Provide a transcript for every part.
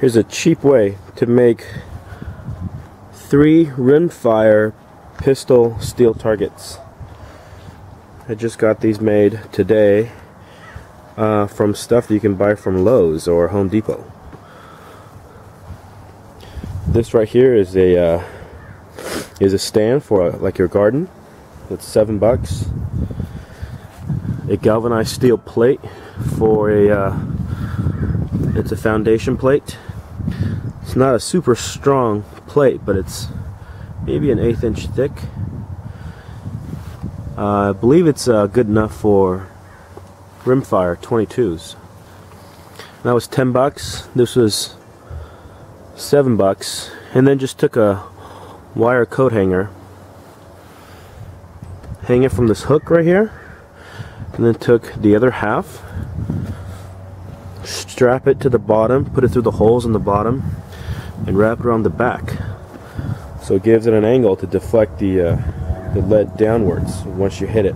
Here's a cheap way to make three rimfire pistol steel targets. I just got these made today uh, from stuff you can buy from Lowe's or Home Depot. This right here is a uh, is a stand for uh, like your garden. It's seven bucks. A galvanized steel plate for a uh, it's a foundation plate it's not a super strong plate, but it's maybe an eighth inch thick. Uh, I believe it's uh, good enough for rimfire 22s. That was 10 bucks. This was 7 bucks. And then just took a wire coat hanger, hang it from this hook right here, and then took the other half, strap it to the bottom, put it through the holes in the bottom, and wrap around the back so it gives it an angle to deflect the, uh, the lead downwards once you hit it.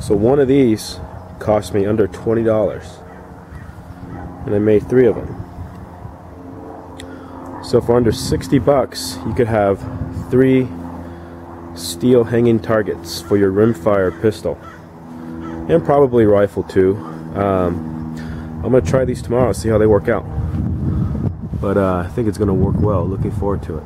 So one of these cost me under $20 and I made three of them. So for under 60 bucks you could have three steel hanging targets for your rimfire pistol and probably rifle too. Um, I'm to try these tomorrow see how they work out but uh, I think it's going to work well. Looking forward to it.